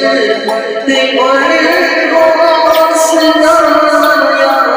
They were all singing.